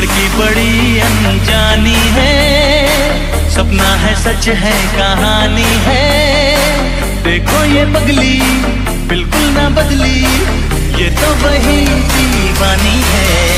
लड़की बड़ी अनजानी है। सपना है, सच है, कहानी है। देखो ये पगली, बिल्कुल ना बदली। ये तो वही दीवानी है।